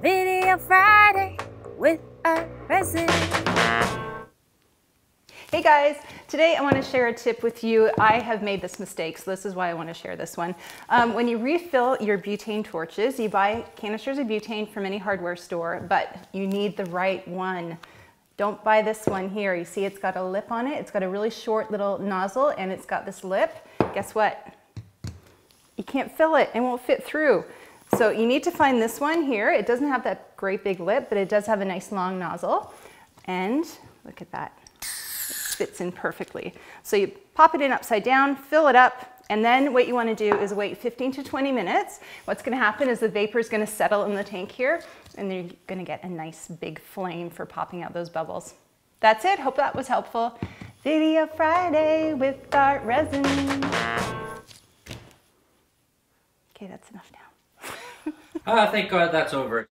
Video Friday with a resident. Hey guys, today I want to share a tip with you. I have made this mistake, so this is why I want to share this one. Um, when you refill your butane torches, you buy canisters of butane from any hardware store, but you need the right one. Don't buy this one here. You see it's got a lip on it. It's got a really short little nozzle and it's got this lip. Guess what? You can't fill it. It won't fit through. So you need to find this one here. It doesn't have that great big lip, but it does have a nice long nozzle. And look at that. It fits in perfectly. So you pop it in upside down, fill it up, and then what you want to do is wait 15 to 20 minutes. What's going to happen is the vapor is going to settle in the tank here, and you're going to get a nice big flame for popping out those bubbles. That's it. Hope that was helpful. Video Friday with ArtResin. Okay, that's enough now. Ah, thank God that's over.